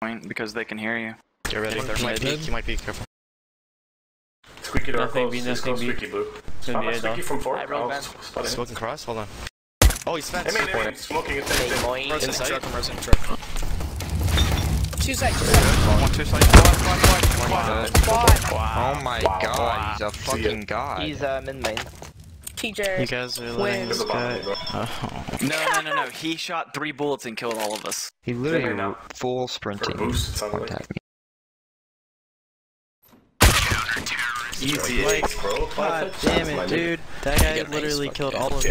point because they can hear you. Get ready. One There might be. mid. You might be careful. Squeaky door Nothing close. B, It's nothing close, B. squeaky blue. It's gonna Spot be my A squeaky dog. from four. I rolled I'll back. spot him. Smoking cross. Hold on. Oh, he's Hey, fenced. man, hey, man, smoking. It's Hey, safe. boy. Resident Inside. truck, I'm resident truck. Two sides, two sides. One, two, side. Oh my god, he's a See ya. fucking god. He's uh, mid main. TJ. You guys are letting this guy. Oh. No, no, no, no. He shot three bullets and killed all of us. He literally Right full sprinting. boost, it sounds like. Contact me. Easy. Like, bro. God damn it, dude. That guy get an ace, literally killed all of